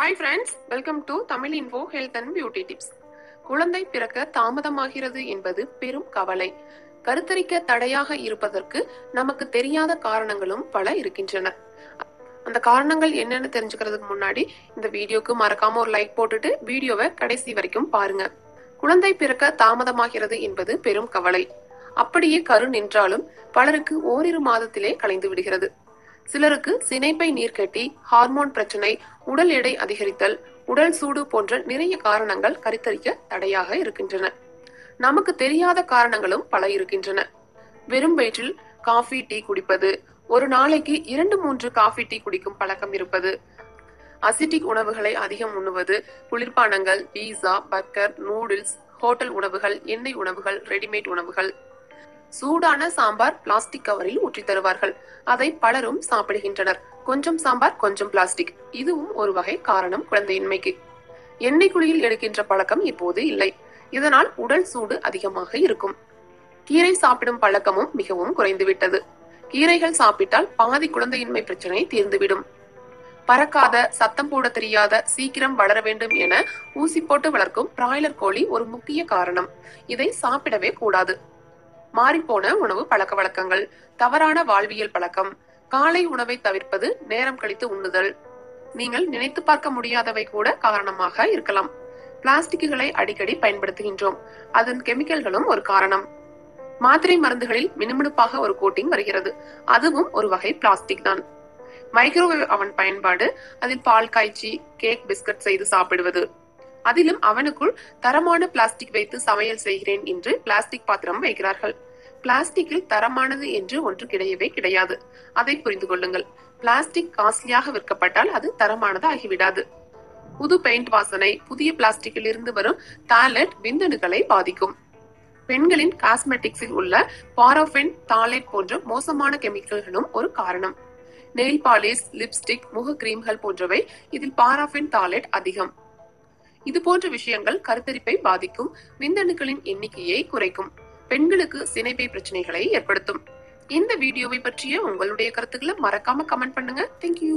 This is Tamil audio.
Hi friends welcome to Tamil info health and beauty tips குழந்தை பிறக்க தாமதமாகிறது என்பது பெரும் கவலை. கருத்தரிக்க தடையாக இருப்பதற்கு நமக்கு தெரியாத காரணங்களும் பல இருக்கின்றன. அந்த காரணங்கள் என்னன்னு தெரிஞ்சுக்கிறதுக்கு முன்னாடி இந்த வீடியோக்கு மறக்காம ஒரு லைக் போட்டுட்டு வீடியோவை கடைசி வரைக்கும் பாருங்க. குழந்தை பிறக்க தாமதமாகிறது என்பது பெரும் கவலை. அப்படியே கரு நின்றாலும் பலருக்கு ஓரிரு மாதத்திலே கலைந்து விடுகிறது. சிலருக்கு சினைப்பை நீர்க்கட்டி ஹார்மோன் பிரச்சனை உடல் எடை அதிகரித்தல் உடல் சூடு போன்ற நிறைய காரணங்கள் கருத்தரிக்க தடையாக இருக்கின்றன. நமக்கு தெரியாத காரணங்களும் பல இருக்கின்றன. வெறும் வயிற்றில் காஃபி டீ குடிப்பது ஒரு நாளைக்கு இரண்டு மூன்று காஃபி டீ குடிக்கும் பழக்கம் இருப்பது அசிட்டிக் உணவுகளை அதிகம் உண்ணுவது குளிர்பானங்கள் பீஸா பர்கர் நூடுல்ஸ் ஹோட்டல் உணவுகள் எண்ணெய் உணவுகள் ரெடிமேட் உணவுகள் சூடான சாம்பார் பிளாஸ்டிக் கவரில் ஊற்றி தருவார்கள். அதை பலரும் சாப்பிடுகின்றனர். கொஞ்சம் சாம்பார் கொஞ்சம் பிளாஸ்டிக். இதுவும் ஒரு வகை காரணம் குழந்தையின்மைக்கு. எண்ணெய் குழியில் எடுக்கின்ற பழக்கம் இப்போது இல்லை. இதனால் உடல் சூடு அதிகமாக இருக்கும். கீரை சாப்பிடும் பழக்கமும் மிகவும் குறைந்துவிட்டது. கீரைகள் சாப்பிட்டால் பாதி குழந்தையின்மை பிரச்சனை தீர்ந்துவிடும். பறக்காத சத்தம் போட தெரியாத சீக்கிரம் வளர வேண்டும் என ஊசி போட்டு வளர்க்கும் பிராய்லர் கோழி ஒரு முக்கிய காரணம். இதை சாப்பிடவே கூடாது. மாறிப்போன உணவு பழக்க வழக்கங்கள். தவறான வாழ்வியல் பழக்கம். காலை உணவை தவிர்ப்பது நேரம் கழித்து உண்ணுதல். நீங்கள் நினைத்து பார்க்க முடியாதவை கூட காரணமாக இருக்கலாம். பிளாஸ்டிக்குகளை அடிக்கடி பயன்படுத்துகின்றோம். அதன் கெமிக்கல்களும் ஒரு காரணம். மாத்திரை மருந்துகளில் மினுமினுப்பாக ஒரு கோட்டிங் வருகிறது. அதுவும் ஒரு வகை பிளாஸ்டிக் தான். மைக்ரோவேவ் அவன் பயன்பாடு அதில் பால் காய்ச்சி கேக் பிஸ்கட் செய்து சாப்பிடுவது. அதிலும் அவனுக்குள் தரமான பிளாஸ்டிக் வைத்து சமையல் செய்கிறேன் என்று பிளாஸ்டிக் பாத்திரம் வைக்கிறார்கள். பிளாஸ்டிக்கில் தரமானது என்று ஒன்று கிடையவே கிடையாது. அதை புரிந்து கொள்ளுங்கள். பிளாஸ்டிக் காஸ்ட்லியாக விற்கப்பட்டால் அது தரமானது ஆகிவிடாது புது பெயிண்ட் வாசனை புதிய பிளாஸ்டிக்கில் இருந்து வரும் தாலட் விந்தணுக்களை பாதிக்கும். பெண்களின் காஸ்மெட்டிக்ஸில் உள்ள பாரோஃபென் தாலேட் போன்ற மோசமான கெமிக்கல்களும் ஒரு காரணம். நெயில் பாலிஷ் லிப்ஸ்டிக் முக கிரீம்கள் போன்றவை இதில் பாராஃபின் தாலெட் அதிகம். இது போன்ற விஷயங்கள் கருத்தரிப்பை பாதிக்கும் விந்தணுக்களின் எண்ணிக்கையை குறைக்கும் பெண்களுக்கு சினைப்பை பிரச்சனைகளை ஏற்படுத்தும். இந்த வீடியோவை பற்றிய உங்களுடைய கருத்துக்களை மறக்காம கமெண்ட் பண்ணுங்க. தேங்க்யூ